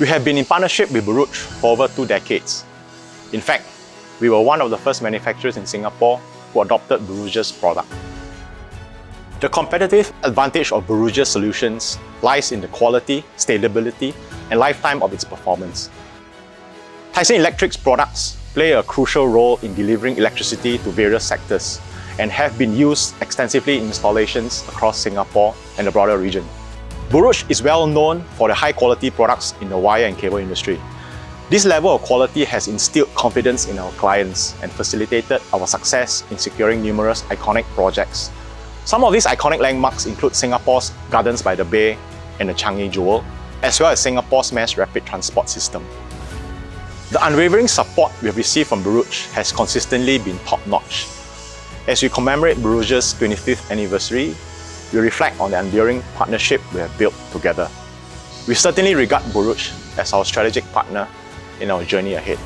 We have been in partnership with Borouge for over two decades. In fact, we were one of the first manufacturers in Singapore who adopted Borouge's product. The competitive advantage of Borouge's solutions lies in the quality, stability, and lifetime of its performance. Tai Sin Electric's products play a crucial role in delivering electricity to various sectors and have been used extensively in installations across Singapore and the broader region. Borouge is well known for the high quality products in the wire and cable industry. This level of quality has instilled confidence in our clients and facilitated our success in securing numerous iconic projects. Some of these iconic landmarks include Singapore's Gardens by the Bay and the Changi Jewel, as well as Singapore's Mass Rapid Transport System. The unwavering support we have received from Borouge has consistently been top-notch. As we commemorate Borouge's 25th anniversary, we reflect on the enduring partnership we have built together. We certainly regard Borouge as our strategic partner in our journey ahead.